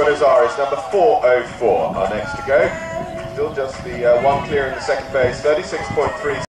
Buenos Aires, number 404 are next to go. Still just the uh, one clear in the second phase. 36.3.